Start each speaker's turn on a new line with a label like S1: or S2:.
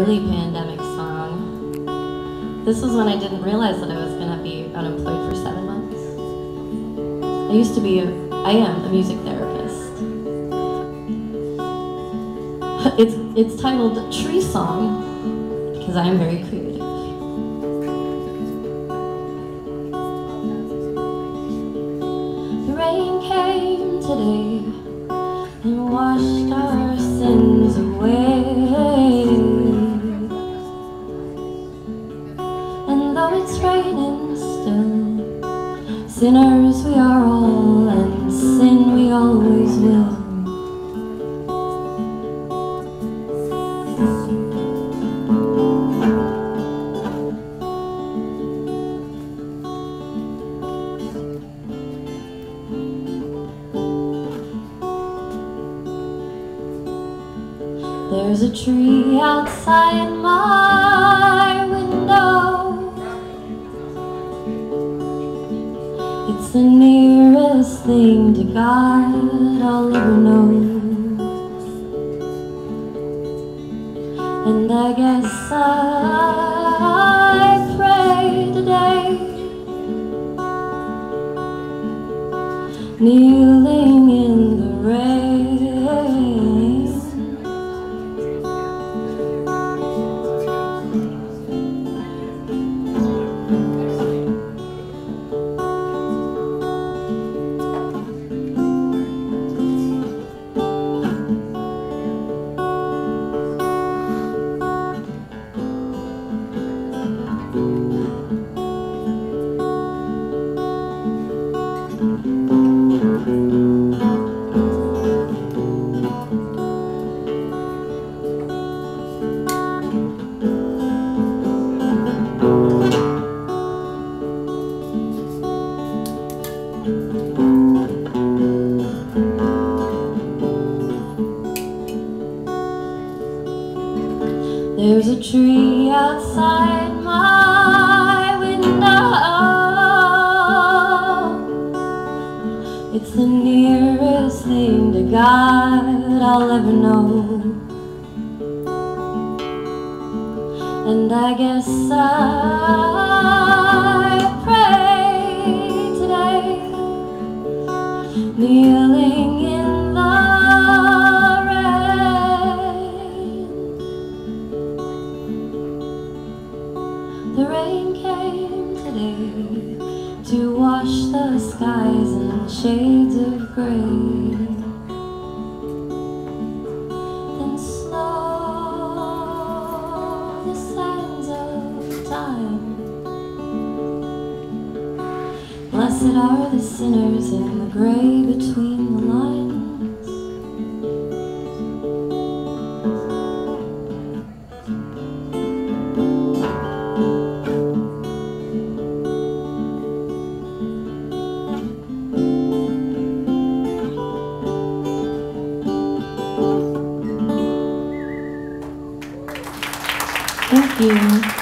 S1: early pandemic song. This was when I didn't realize that I was going to be unemployed for seven months. I used to be, a, I am a music therapist. It's, it's titled Tree Song because I am very creative. The rain came today and washed our Though it's raining still, sinners we are all, and sin we always will. There's a tree outside my It's the nearest thing to God I'll ever know. And I guess I pray today, kneeling in the rain. There's a tree outside my window. It's the nearest thing to God I'll ever know. And I guess I The rain came today to wash the skies in shades of gray. Then slow the sands of time. Blessed are the sinners you.